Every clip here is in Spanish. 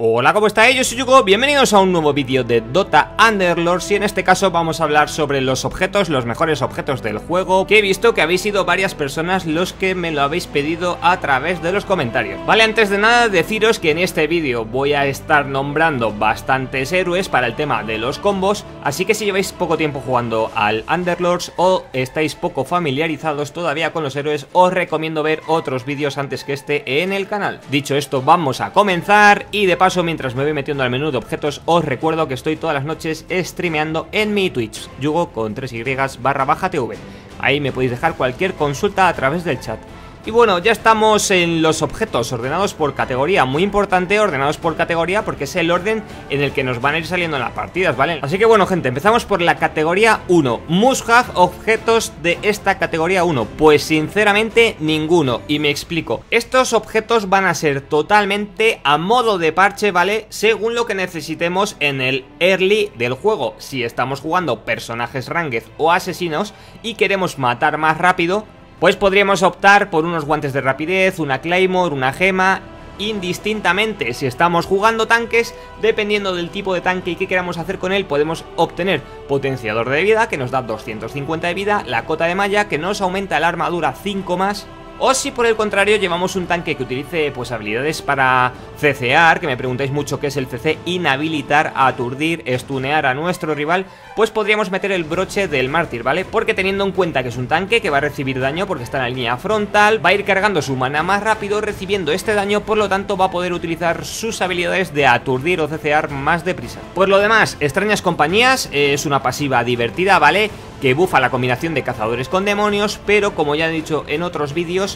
Hola, ¿cómo estáis? Yo soy Yugo, bienvenidos a un nuevo vídeo de Dota Underlords y en este caso vamos a hablar sobre los objetos, los mejores objetos del juego que he visto que habéis sido varias personas los que me lo habéis pedido a través de los comentarios. Vale, antes de nada deciros que en este vídeo voy a estar nombrando bastantes héroes para el tema de los combos, así que si lleváis poco tiempo jugando al Underlords o estáis poco familiarizados todavía con los héroes, os recomiendo ver otros vídeos antes que este en el canal. Dicho esto, vamos a comenzar y de paso mientras me voy metiendo al menú de objetos, os recuerdo que estoy todas las noches streameando en mi Twitch, yugo con 3y barra baja tv. Ahí me podéis dejar cualquier consulta a través del chat. Y bueno, ya estamos en los objetos ordenados por categoría, muy importante ordenados por categoría porque es el orden en el que nos van a ir saliendo en las partidas, ¿vale? Así que bueno gente, empezamos por la categoría 1, must have objetos de esta categoría 1, pues sinceramente ninguno, y me explico, estos objetos van a ser totalmente a modo de parche, ¿vale? Según lo que necesitemos en el early del juego, si estamos jugando personajes ranged o asesinos y queremos matar más rápido, pues podríamos optar por unos guantes de rapidez, una Claymore, una gema indistintamente. Si estamos jugando tanques, dependiendo del tipo de tanque y qué queramos hacer con él, podemos obtener potenciador de vida que nos da 250 de vida, la cota de malla que nos aumenta la armadura 5 más o si por el contrario llevamos un tanque que utilice pues habilidades para CCar, que me preguntáis mucho qué es el CC, inhabilitar, aturdir, estunear a nuestro rival, pues podríamos meter el broche del mártir, ¿vale? Porque teniendo en cuenta que es un tanque que va a recibir daño porque está en la línea frontal, va a ir cargando su mana más rápido recibiendo este daño, por lo tanto va a poder utilizar sus habilidades de aturdir o CCar más deprisa. Por lo demás, extrañas compañías, es una pasiva divertida, ¿vale? que bufa la combinación de cazadores con demonios, pero como ya he dicho en otros vídeos,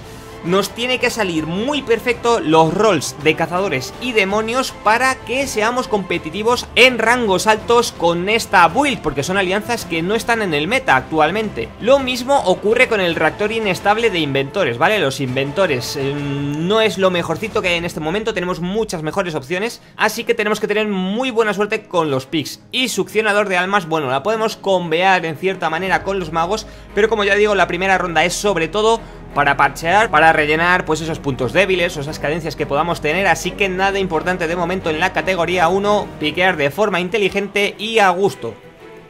nos tiene que salir muy perfecto los rolls de cazadores y demonios para que seamos competitivos en rangos altos con esta build, porque son alianzas que no están en el meta actualmente. Lo mismo ocurre con el reactor inestable de inventores, ¿vale? Los inventores eh, no es lo mejorcito que hay en este momento, tenemos muchas mejores opciones, así que tenemos que tener muy buena suerte con los picks. Y succionador de almas, bueno, la podemos convear en cierta manera con los magos, pero como ya digo, la primera ronda es sobre todo para parchear, para rellenar pues esos puntos débiles o esas cadencias que podamos tener, así que nada importante de momento en la categoría 1, piquear de forma inteligente y a gusto.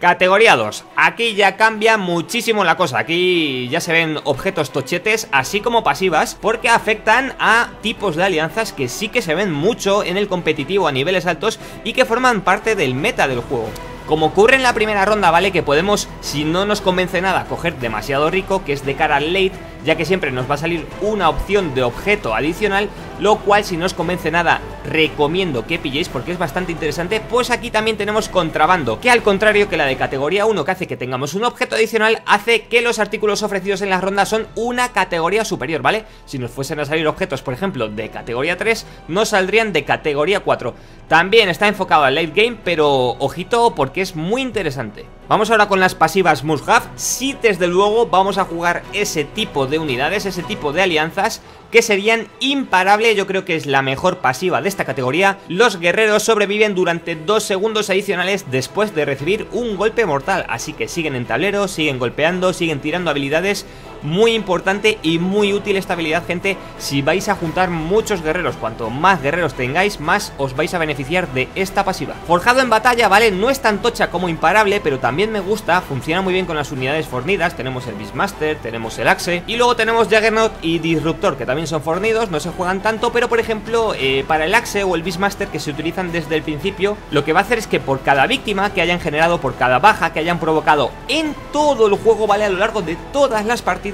Categoría 2. Aquí ya cambia muchísimo la cosa. Aquí ya se ven objetos tochetes, así como pasivas, porque afectan a tipos de alianzas que sí que se ven mucho en el competitivo a niveles altos y que forman parte del meta del juego. Como ocurre en la primera ronda, ¿vale? Que podemos, si no nos convence nada, coger demasiado rico, que es de cara al late, ya que siempre nos va a salir una opción de objeto adicional, lo cual si no os convence nada, recomiendo que pilléis porque es bastante interesante, pues aquí también tenemos contrabando, que al contrario que la de categoría 1 que hace que tengamos un objeto adicional, hace que los artículos ofrecidos en las rondas son una categoría superior, ¿vale? Si nos fuesen a salir objetos, por ejemplo, de categoría 3, nos saldrían de categoría 4. También está enfocado al late game, pero ojito porque es muy interesante. Vamos ahora con las pasivas must have, si desde luego vamos a jugar ese tipo de unidades, ese tipo de alianzas que serían imparables, yo creo que es la mejor pasiva de esta categoría. Los guerreros sobreviven durante dos segundos adicionales después de recibir un golpe mortal, así que siguen en tablero, siguen golpeando, siguen tirando habilidades muy importante y muy útil esta habilidad, gente, si vais a juntar muchos guerreros. Cuanto más guerreros tengáis, más os vais a beneficiar de esta pasiva. Forjado en batalla, ¿vale? No es tan tocha como imparable, pero también me gusta, funciona muy bien con las unidades fornidas. Tenemos el Beastmaster, tenemos el Axe, y luego tenemos Juggernaut y Disruptor, que también son fornidos, no se juegan tanto, pero por ejemplo, eh, para el Axe o el Beastmaster, que se utilizan desde el principio, lo que va a hacer es que por cada víctima que hayan generado, por cada baja que hayan provocado en todo el juego, ¿vale? A lo largo de todas las partidas,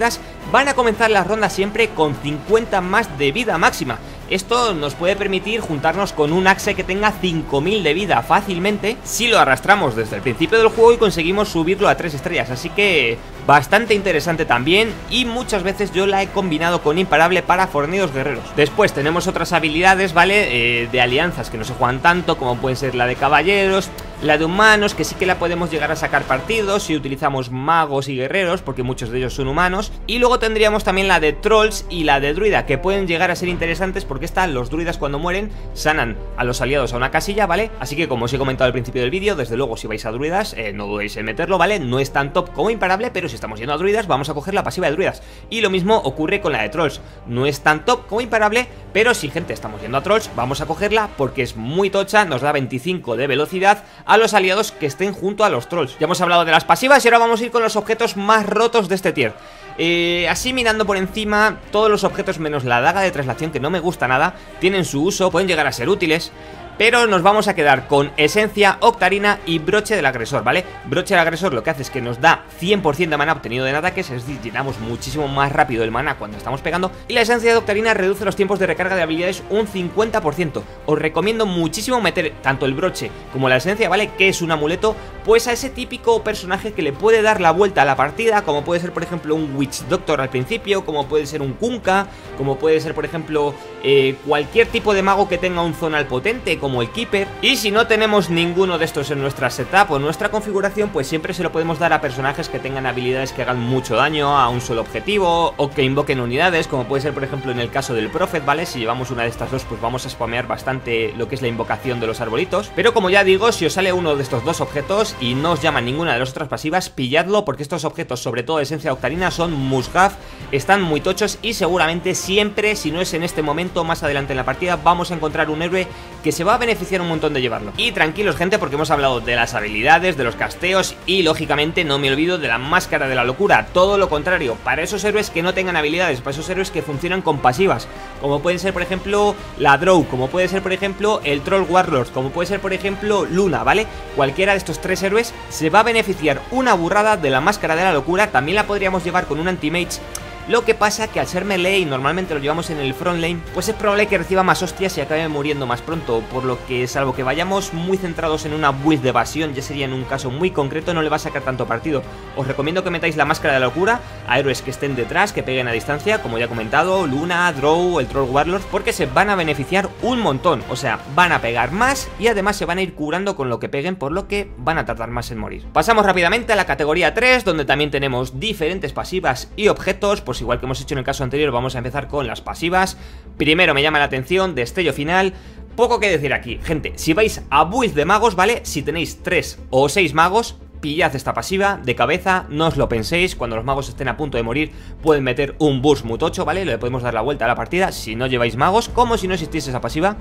van a comenzar las rondas siempre con 50 más de vida máxima. Esto nos puede permitir juntarnos con un Axe que tenga 5000 de vida fácilmente si lo arrastramos desde el principio del juego y conseguimos subirlo a 3 estrellas. Así que bastante interesante también y muchas veces yo la he combinado con Imparable para fornidos guerreros. Después tenemos otras habilidades, ¿vale? Eh, de alianzas que no se juegan tanto como puede ser la de caballeros la de humanos, que sí que la podemos llegar a sacar partidos si utilizamos magos y guerreros, porque muchos de ellos son humanos. Y luego tendríamos también la de trolls y la de druida, que pueden llegar a ser interesantes porque están los druidas cuando mueren sanan a los aliados a una casilla, ¿vale? Así que como os he comentado al principio del vídeo, desde luego si vais a druidas, eh, no dudéis en meterlo, ¿vale? No es tan top como imparable, pero si estamos yendo a druidas, vamos a coger la pasiva de druidas. Y lo mismo ocurre con la de trolls. No es tan top como imparable, pero si gente estamos yendo a trolls, vamos a cogerla porque es muy tocha, nos da 25 de velocidad a los aliados que estén junto a los trolls. Ya hemos hablado de las pasivas y ahora vamos a ir con los objetos más rotos de este tier. Eh, así mirando por encima, todos los objetos menos la daga de traslación que no me gusta nada, tienen su uso, pueden llegar a ser útiles. Pero nos vamos a quedar con esencia, octarina y broche del agresor, ¿vale? Broche del agresor lo que hace es que nos da 100% de mana obtenido en ataques, es decir, llenamos muchísimo más rápido el mana cuando estamos pegando. Y la esencia de octarina reduce los tiempos de recarga de habilidades un 50%. Os recomiendo muchísimo meter tanto el broche como la esencia, ¿vale? Que es un amuleto, pues a ese típico personaje que le puede dar la vuelta a la partida, como puede ser por ejemplo un Witch Doctor al principio, como puede ser un Kunkka, como puede ser por ejemplo eh, cualquier tipo de mago que tenga un zonal potente, el Keeper. Y si no tenemos ninguno de estos en nuestra setup o en nuestra configuración, pues siempre se lo podemos dar a personajes que tengan habilidades que hagan mucho daño a un solo objetivo o que invoquen unidades, como puede ser por ejemplo en el caso del Prophet, ¿vale? Si llevamos una de estas dos, pues vamos a spamear bastante lo que es la invocación de los arbolitos. Pero como ya digo, si os sale uno de estos dos objetos y no os llama ninguna de las otras pasivas, pilladlo porque estos objetos, sobre todo de esencia octarina, son musgaf, están muy tochos y seguramente siempre, si no es en este momento, más adelante en la partida, vamos a encontrar un héroe que se va a beneficiar un montón de llevarlo. Y tranquilos gente porque hemos hablado de las habilidades, de los casteos y lógicamente no me olvido de la máscara de la locura, todo lo contrario, para esos héroes que no tengan habilidades, para esos héroes que funcionan con pasivas, como pueden ser por ejemplo la Drow, como puede ser por ejemplo el Troll Warlord, como puede ser por ejemplo Luna, ¿vale? Cualquiera de estos tres héroes se va a beneficiar una burrada de la máscara de la locura, también la podríamos llevar con un anti-mage lo que pasa que al ser melee y normalmente lo llevamos en el front lane, pues es probable que reciba más hostias y acabe muriendo más pronto, por lo que salvo que vayamos muy centrados en una build de evasión, ya sería en un caso muy concreto, no le va a sacar tanto partido. Os recomiendo que metáis la máscara de la locura a héroes que estén detrás, que peguen a distancia, como ya he comentado, Luna, Drow, el Troll Warlord, porque se van a beneficiar un montón, o sea, van a pegar más y además se van a ir curando con lo que peguen, por lo que van a tardar más en morir. Pasamos rápidamente a la categoría 3, donde también tenemos diferentes pasivas y objetos, pues igual que hemos hecho en el caso anterior, vamos a empezar con las pasivas. Primero me llama la atención, destello final. Poco que decir aquí, gente, si vais a build de magos, ¿vale? Si tenéis 3 o 6 magos, pillad esta pasiva de cabeza, no os lo penséis, cuando los magos estén a punto de morir pueden meter un burst mutocho, ¿vale? Le podemos dar la vuelta a la partida si no lleváis magos, como si no existiese esa pasiva.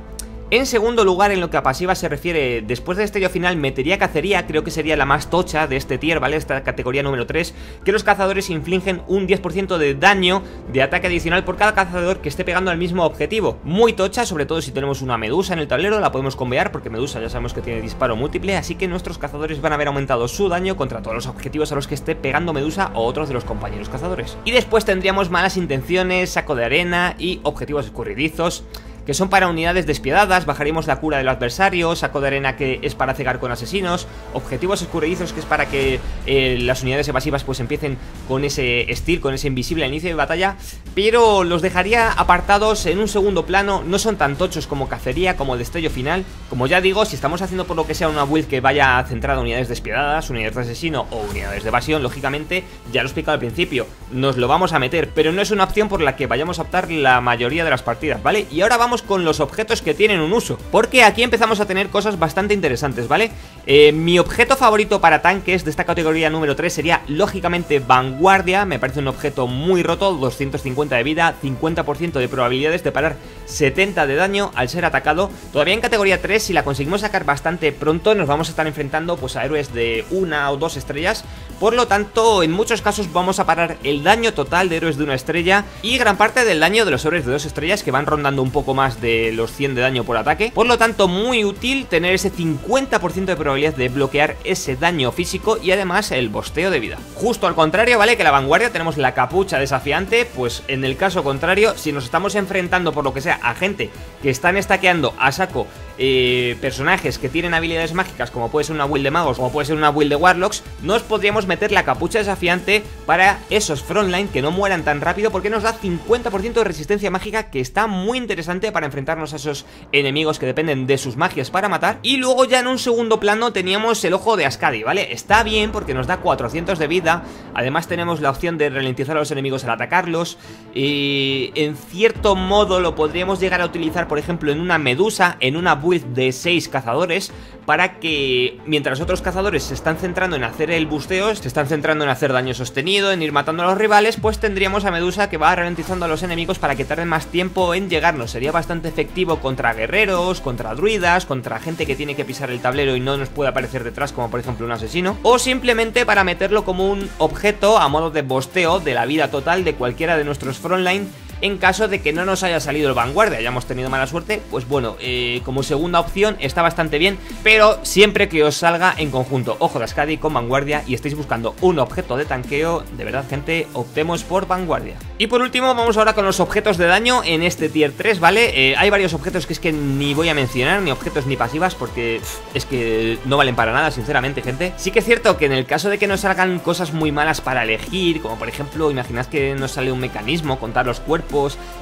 En segundo lugar, en lo que a pasiva se refiere, después de destello final metería cacería, creo que sería la más tocha de este tier, ¿vale? Esta categoría número 3, que los cazadores infligen un 10% de daño de ataque adicional por cada cazador que esté pegando al mismo objetivo. Muy tocha, sobre todo si tenemos una medusa en el tablero, la podemos convear porque medusa ya sabemos que tiene disparo múltiple, así que nuestros cazadores van a haber aumentado su daño contra todos los objetivos a los que esté pegando medusa o otros de los compañeros cazadores. Y después tendríamos malas intenciones, saco de arena y objetivos escurridizos que son para unidades despiadadas, bajaremos la cura del adversario, saco de arena que es para cegar con asesinos, objetivos escurridizos que es para que eh, las unidades evasivas pues empiecen con ese steel, con ese invisible al inicio de batalla, pero los dejaría apartados en un segundo plano, no son tan tochos como cacería, como destello final, como ya digo, si estamos haciendo por lo que sea una build que vaya centrada a unidades despiadadas, unidades de asesino o unidades de evasión, lógicamente, ya lo he explicado al principio, nos lo vamos a meter, pero no es una opción por la que vayamos a optar la mayoría de las partidas, ¿vale? Y ahora vamos con los objetos que tienen un uso Porque aquí empezamos a tener cosas bastante interesantes, ¿vale? Eh, mi objeto favorito para tanques de esta categoría número 3 sería lógicamente Vanguardia. Me parece un objeto muy roto, 250 de vida, 50% de probabilidades de parar 70 de daño al ser atacado. Todavía en categoría 3, si la conseguimos sacar bastante pronto Nos vamos a estar enfrentando pues a héroes de una o dos estrellas. Por lo tanto, en muchos casos vamos a parar el daño total de héroes de una estrella Y gran parte del daño de los héroes de dos estrellas que van rondando un poco más de los 100 de daño por ataque. Por lo tanto, muy útil tener ese 50% de probabilidad de bloquear ese daño físico y además el bosteo de vida. Justo al contrario, ¿vale? Que la vanguardia tenemos la capucha desafiante, pues en el caso contrario, si nos estamos enfrentando por lo que sea a gente que están estaqueando a saco eh, personajes que tienen habilidades mágicas, como puede ser una build de magos, como puede ser una build de warlocks, nos podríamos meter la capucha desafiante para esos frontline que no mueran tan rápido, porque nos da 50% de resistencia mágica, que está muy interesante para enfrentarnos a esos enemigos que dependen de sus magias para matar. Y luego ya en un segundo plano teníamos el ojo de Ascadi, ¿vale? Está bien porque nos da 400 de vida, además tenemos la opción de ralentizar a los enemigos al atacarlos, y en cierto modo lo podríamos llegar a utilizar, por ejemplo, en una medusa, en una de 6 cazadores para que mientras otros cazadores se están centrando en hacer el busteo, se están centrando en hacer daño sostenido, en ir matando a los rivales, pues tendríamos a Medusa que va ralentizando a los enemigos para que tarden más tiempo en llegarnos. Sería bastante efectivo contra guerreros, contra druidas, contra gente que tiene que pisar el tablero y no nos puede aparecer detrás, como por ejemplo un asesino, o simplemente para meterlo como un objeto a modo de bosteo de la vida total de cualquiera de nuestros frontline en caso de que no nos haya salido el vanguardia, hayamos tenido mala suerte, pues bueno, eh, como segunda opción está bastante bien, pero siempre que os salga en conjunto, ojo de Ascadi con vanguardia y estéis buscando un objeto de tanqueo, de verdad gente, optemos por vanguardia. Y por último vamos ahora con los objetos de daño en este tier 3, ¿vale? Eh, hay varios objetos que es que ni voy a mencionar, ni objetos ni pasivas, porque es que no valen para nada, sinceramente, gente. Sí que es cierto que en el caso de que nos salgan cosas muy malas para elegir, como por ejemplo, imaginad que nos sale un mecanismo, contar los cuerpos,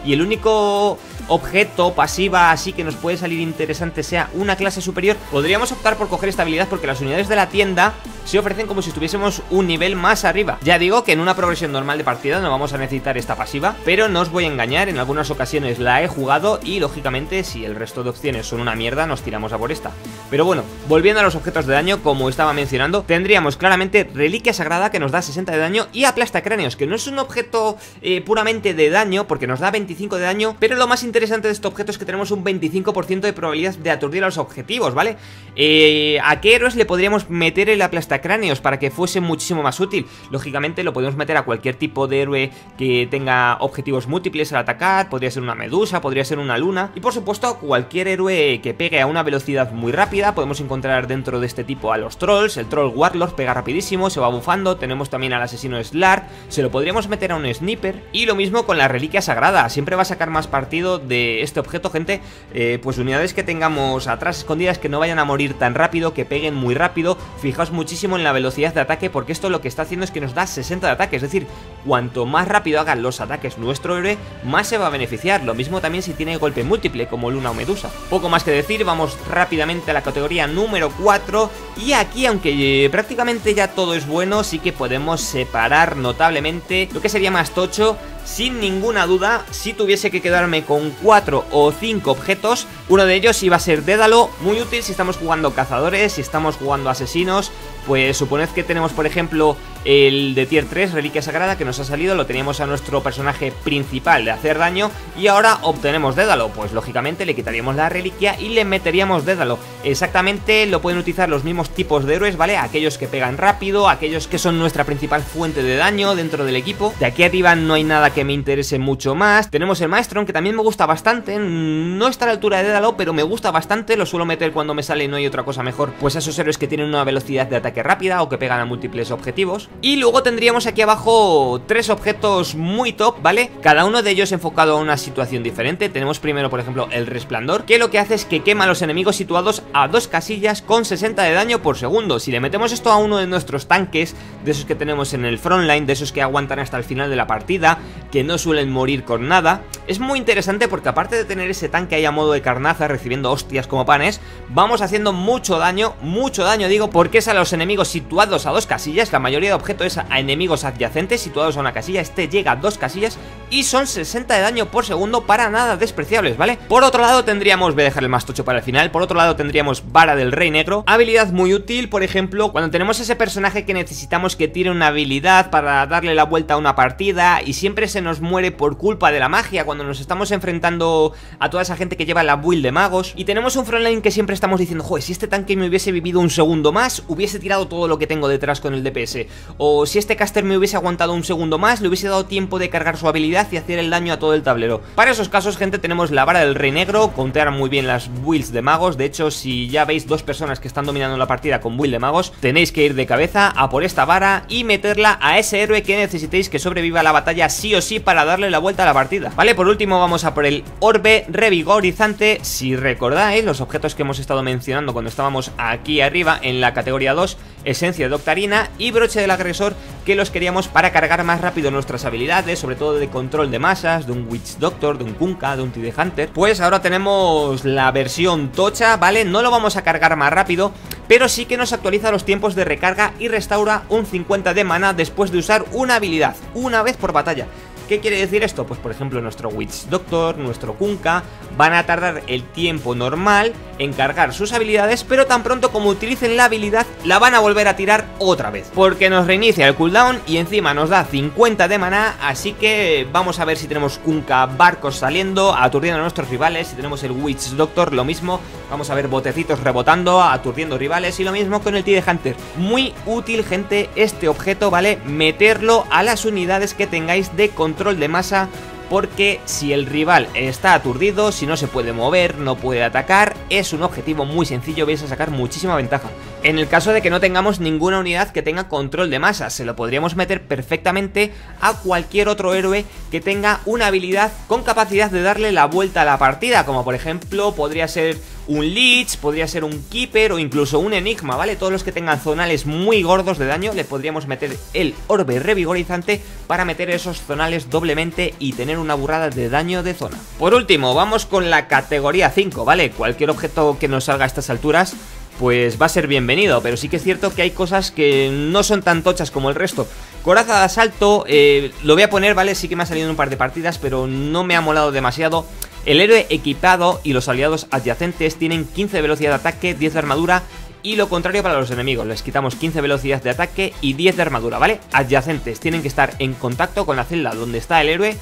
y el único objeto pasiva así que nos puede salir interesante sea una clase superior, podríamos optar por coger esta habilidad porque las unidades de la tienda se ofrecen como si estuviésemos un nivel más arriba. Ya digo que en una progresión normal de partida no vamos a necesitar esta pasiva, pero no os voy a engañar, en algunas ocasiones la he jugado y lógicamente si el resto de opciones son una mierda nos tiramos a por esta. Pero bueno, volviendo a los objetos de daño, como estaba mencionando, tendríamos claramente Reliquia Sagrada que nos da 60 de daño y Aplasta Cráneos, que no es un objeto eh, puramente de daño porque nos da 25 de daño, pero lo más interesante de este objeto es que tenemos un 25% de probabilidad de aturdir a los objetivos, ¿vale? Eh, ¿A qué héroes le podríamos meter el Aplasta cráneos para que fuese muchísimo más útil. Lógicamente lo podemos meter a cualquier tipo de héroe que tenga objetivos múltiples al atacar, podría ser una medusa, podría ser una luna y por supuesto cualquier héroe que pegue a una velocidad muy rápida, podemos encontrar dentro de este tipo a los trolls, el troll warlord pega rapidísimo, se va bufando, tenemos también al asesino Slark, se lo podríamos meter a un sniper y lo mismo con la reliquia sagrada, siempre va a sacar más partido de este objeto gente, eh, pues unidades que tengamos atrás escondidas que no vayan a morir tan rápido, que peguen muy rápido, fijaos muchísimo en la velocidad de ataque porque esto lo que está haciendo es que nos da 60 de ataque, es decir, cuanto más rápido hagan los ataques nuestro héroe, más se va a beneficiar, lo mismo también si tiene golpe múltiple como Luna o Medusa. Poco más que decir, vamos rápidamente a la categoría número 4 y aquí aunque eh, prácticamente ya todo es bueno, sí que podemos separar notablemente lo que sería más tocho sin ninguna duda, si tuviese que quedarme con 4 o 5 objetos, uno de ellos iba a ser Dédalo, muy útil si estamos jugando cazadores, si estamos jugando asesinos, pues suponed que tenemos por ejemplo el de tier 3, Reliquia Sagrada, que nos ha salido, lo teníamos a nuestro personaje principal de hacer daño y ahora obtenemos Dédalo, pues lógicamente le quitaríamos la reliquia y le meteríamos Dédalo. Exactamente lo pueden utilizar los mismos tipos de héroes, ¿vale? Aquellos que pegan rápido, aquellos que son nuestra principal fuente de daño dentro del equipo. De aquí arriba no hay nada que me interese mucho más. Tenemos el Maestro, que también me gusta bastante, no está a la altura de Dédalo, pero me gusta bastante, lo suelo meter cuando me sale y no hay otra cosa mejor, pues esos héroes que tienen una velocidad de ataque rápida o que pegan a múltiples objetivos. Y luego tendríamos aquí abajo tres objetos muy top, ¿vale? Cada uno de ellos enfocado a una situación diferente. Tenemos primero, por ejemplo, el resplandor, que lo que hace es que quema a los enemigos situados a dos casillas con 60 de daño por segundo. Si le metemos esto a uno de nuestros tanques, de esos que tenemos en el frontline, de esos que aguantan hasta el final de la partida, que no suelen morir con nada, es muy interesante porque aparte de tener ese tanque ahí a modo de carnaza, recibiendo hostias como panes, vamos haciendo mucho daño, mucho daño digo, porque es a los enemigos situados a dos casillas, la mayoría de es a enemigos adyacentes situados a una casilla, este llega a dos casillas y son 60 de daño por segundo para nada despreciables, ¿vale? Por otro lado tendríamos, voy a dejar el más tocho para el final, por otro lado tendríamos Vara del Rey Negro, habilidad muy útil, por ejemplo, cuando tenemos ese personaje que necesitamos que tire una habilidad para darle la vuelta a una partida y siempre se nos muere por culpa de la magia cuando nos estamos enfrentando a toda esa gente que lleva la build de magos. Y tenemos un frontline que siempre estamos diciendo, joder, si este tanque me hubiese vivido un segundo más, hubiese tirado todo lo que tengo detrás con el DPS, o si este caster me hubiese aguantado un segundo más, le hubiese dado tiempo de cargar su habilidad y hacer el daño a todo el tablero. Para esos casos, gente, tenemos la vara del rey negro, contear muy bien las builds de magos, de hecho, si ya veis dos personas que están dominando la partida con build de magos, tenéis que ir de cabeza a por esta vara y meterla a ese héroe que necesitéis que sobreviva a la batalla sí o sí para darle la vuelta a la partida. Vale, por último vamos a por el orbe revigorizante, si recordáis los objetos que hemos estado mencionando cuando estábamos aquí arriba en la categoría 2, esencia de octarina y broche del agresor que los queríamos para cargar más rápido nuestras habilidades, sobre todo de control de masas, de un Witch Doctor, de un Kunka, de un Tide Hunter. Pues ahora tenemos la versión tocha, ¿vale? No lo vamos a cargar más rápido, pero sí que nos actualiza los tiempos de recarga y restaura un 50 de mana después de usar una habilidad, una vez por batalla. ¿Qué quiere decir esto? Pues por ejemplo nuestro Witch Doctor, nuestro Kunka van a tardar el tiempo normal en cargar sus habilidades, pero tan pronto como utilicen la habilidad la van a volver a tirar otra vez, porque nos reinicia el cooldown y encima nos da 50 de maná, así que vamos a ver si tenemos Kunka barcos saliendo, aturdiendo a nuestros rivales, si tenemos el Witch Doctor lo mismo, vamos a ver botecitos rebotando, aturdiendo rivales y lo mismo con el Tide Hunter. Muy útil gente este objeto, ¿vale? Meterlo a las unidades que tengáis de control de masa porque si el rival está aturdido, si no se puede mover, no puede atacar, es un objetivo muy sencillo, vais a sacar muchísima ventaja. En el caso de que no tengamos ninguna unidad que tenga control de masa, se lo podríamos meter perfectamente a cualquier otro héroe que tenga una habilidad con capacidad de darle la vuelta a la partida, como por ejemplo podría ser un Lich, podría ser un Keeper o incluso un Enigma, ¿vale? Todos los que tengan zonales muy gordos de daño le podríamos meter el Orbe Revigorizante para meter esos zonales doblemente y tener una burrada de daño de zona. Por último, vamos con la categoría 5, ¿vale? Cualquier objeto que nos salga a estas alturas pues va a ser bienvenido, pero sí que es cierto que hay cosas que no son tan tochas como el resto. Coraza de asalto, eh, lo voy a poner, ¿vale? Sí que me ha salido en un par de partidas, pero no me ha molado demasiado. El héroe equipado y los aliados adyacentes tienen 15 de velocidad de ataque, 10 de armadura y lo contrario para los enemigos, les quitamos 15 velocidad de ataque y 10 de armadura, ¿vale? Adyacentes tienen que estar en contacto con la celda donde está el héroe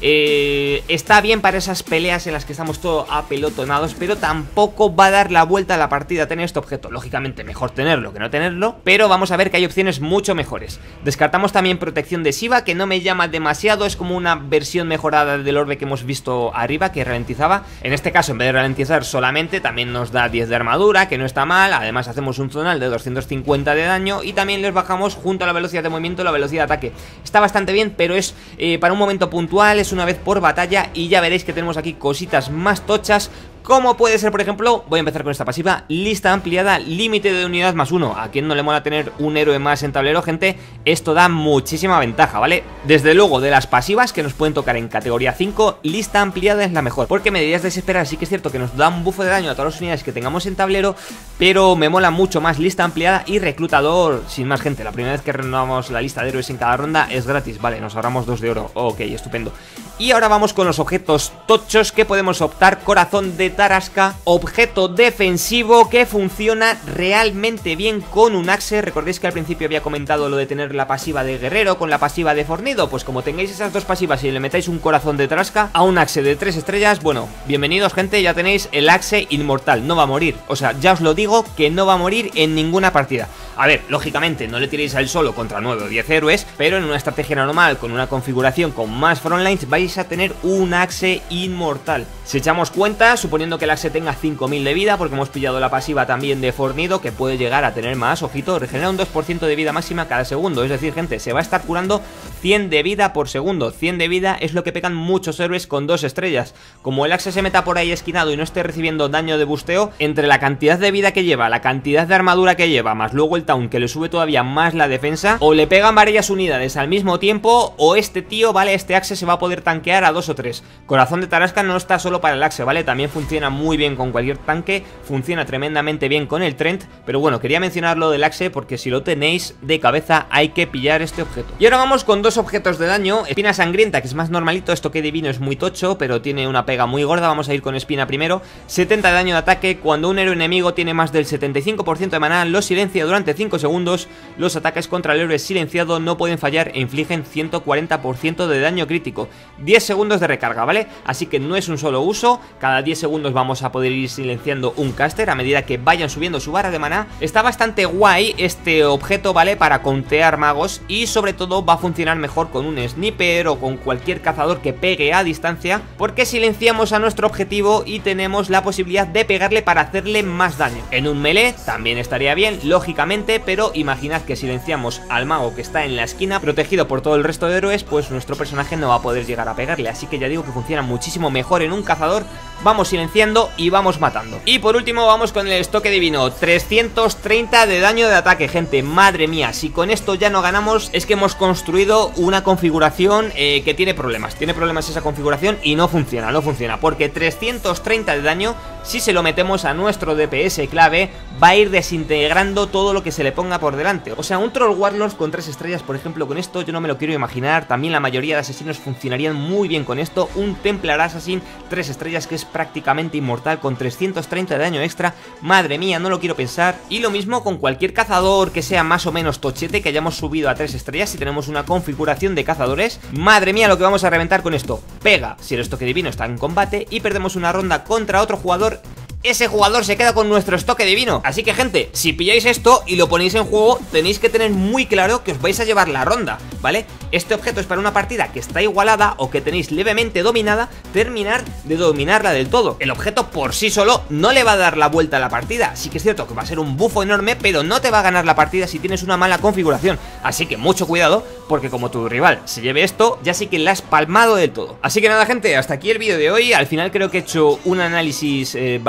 eh, está bien para esas peleas en las que estamos todos apelotonados, pero tampoco va a dar la vuelta a la partida tener este objeto. Lógicamente, mejor tenerlo que no tenerlo, pero vamos a ver que hay opciones mucho mejores. Descartamos también protección de Shiva, que no me llama demasiado, es como una versión mejorada del orbe que hemos visto arriba, que ralentizaba. En este caso, en vez de ralentizar solamente, también nos da 10 de armadura, que no está mal. Además, hacemos un zonal de 250 de daño y también les bajamos junto a la velocidad de movimiento la velocidad de ataque. Está bastante bien, pero es eh, para un momento puntual, es una vez por batalla y ya veréis que tenemos aquí cositas más tochas como puede ser, por ejemplo, voy a empezar con esta pasiva, lista ampliada, límite de unidad más uno. A quien no le mola tener un héroe más en tablero, gente, esto da muchísima ventaja, ¿vale? Desde luego, de las pasivas que nos pueden tocar en categoría 5, lista ampliada es la mejor. Porque me dirías desesperar, sí que es cierto que nos da un bufo de daño a todas las unidades que tengamos en tablero, pero me mola mucho más lista ampliada y reclutador sin más gente. La primera vez que renovamos la lista de héroes en cada ronda es gratis, vale, nos ahorramos dos de oro. Ok, estupendo. Y ahora vamos con los objetos tochos que podemos optar. Corazón de Tarasca, objeto defensivo que funciona realmente bien con un axe. Recordéis que al principio había comentado lo de tener la pasiva de guerrero con la pasiva de fornido. Pues como tengáis esas dos pasivas y le metáis un corazón de Tarasca a un axe de tres estrellas, bueno, bienvenidos gente, ya tenéis el axe inmortal, no va a morir. O sea, ya os lo digo que no va a morir en ninguna partida. A ver, lógicamente no le tiréis al solo contra 9 o 10 héroes, pero en una estrategia normal con una configuración con más frontlines vais a tener un axe inmortal. Si echamos cuenta, suponiendo que el axe tenga 5000 de vida, porque hemos pillado la pasiva también de fornido, que puede llegar a tener más, ojito, regenera un 2% de vida máxima cada segundo, es decir, gente, se va a estar curando 100 de vida por segundo, 100 de vida es lo que pegan muchos héroes con dos estrellas. Como el axe se meta por ahí esquinado y no esté recibiendo daño de busteo, entre la cantidad de vida que lleva, la cantidad de armadura que lleva, más luego el que le sube todavía más la defensa, o le pegan varias unidades al mismo tiempo, o este tío, ¿vale? Este axe se va a poder tanquear a dos o tres. Corazón de Tarasca no está solo para el axe, ¿vale? También funciona muy bien con cualquier tanque, funciona tremendamente bien con el Trent, pero bueno, quería mencionarlo del axe porque si lo tenéis de cabeza hay que pillar este objeto. Y ahora vamos con dos objetos de daño, espina sangrienta, que es más normalito, esto que divino es muy tocho, pero tiene una pega muy gorda, vamos a ir con espina primero, 70 de daño de ataque, cuando un héroe enemigo tiene más del 75% de maná, lo silencia durante 5 segundos, los ataques contra el héroe silenciado no pueden fallar e infligen 140% de daño crítico. 10 segundos de recarga, ¿vale? Así que no es un solo uso, cada 10 segundos vamos a poder ir silenciando un caster a medida que vayan subiendo su barra de maná. Está bastante guay este objeto, ¿vale? Para contear magos y sobre todo va a funcionar mejor con un sniper o con cualquier cazador que pegue a distancia porque silenciamos a nuestro objetivo y tenemos la posibilidad de pegarle para hacerle más daño. En un melee también estaría bien, lógicamente pero imaginad que silenciamos al mago que está en la esquina, protegido por todo el resto de héroes, pues nuestro personaje no va a poder llegar a pegarle, así que ya digo que funciona muchísimo mejor en un cazador, vamos silenciando y vamos matando. Y por último vamos con el estoque divino, 330 de daño de ataque, gente, madre mía, si con esto ya no ganamos, es que hemos construido una configuración eh, que tiene problemas, tiene problemas esa configuración y no funciona, no funciona, porque 330 de daño, si se lo metemos a nuestro DPS clave, va a ir desintegrando todo lo que se le ponga por delante. O sea, un Troll Warlord con 3 estrellas, por ejemplo, con esto yo no me lo quiero imaginar. También la mayoría de asesinos funcionarían muy bien con esto. Un Templar Assassin 3 estrellas que es prácticamente inmortal con 330 de daño extra. Madre mía, no lo quiero pensar. Y lo mismo con cualquier cazador que sea más o menos tochete, que hayamos subido a 3 estrellas si tenemos una configuración de cazadores. Madre mía, lo que vamos a reventar con esto. Pega si el estoque divino está en combate y perdemos una ronda contra otro jugador ese jugador se queda con nuestro estoque divino Así que gente, si pilláis esto y lo ponéis en juego Tenéis que tener muy claro que os vais a llevar la ronda, ¿vale? Este objeto es para una partida que está igualada o que tenéis levemente dominada Terminar de dominarla del todo. El objeto por sí solo no le va a dar la vuelta a la partida. Sí que es cierto que va a ser un bufo enorme Pero no te va a ganar la partida si tienes una mala configuración. Así que mucho cuidado porque como tu rival se lleve esto Ya sí que la has palmado del todo. Así que nada gente, hasta aquí el vídeo de hoy. Al final creo que he hecho un análisis eh,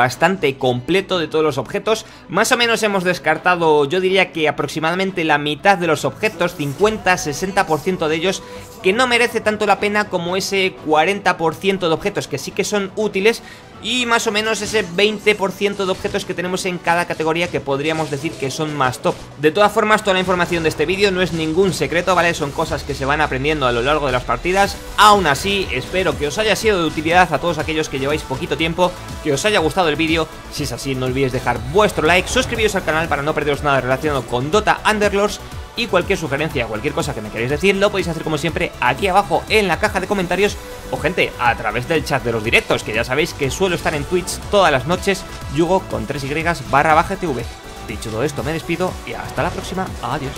completo de todos los objetos. Más o menos hemos descartado, yo diría que aproximadamente la mitad de los objetos, 50-60% de ellos, que no merece tanto la pena como ese 40% de objetos que sí que son útiles, y más o menos ese 20% de objetos que tenemos en cada categoría que podríamos decir que son más top. De todas formas, toda la información de este vídeo no es ningún secreto, ¿vale? Son cosas que se van aprendiendo a lo largo de las partidas. Aún así, espero que os haya sido de utilidad a todos aquellos que lleváis poquito tiempo, que os haya gustado el vídeo. Si es así, no olvidéis dejar vuestro like, suscribiros al canal para no perderos nada relacionado con Dota Underlords y cualquier sugerencia, cualquier cosa que me queréis decir, lo podéis hacer como siempre aquí abajo en la caja de comentarios o gente a través del chat de los directos, que ya sabéis que suelo estar en Twitch todas las noches, yugo con 3y barra baja TV. Dicho todo esto, me despido y hasta la próxima. Adiós.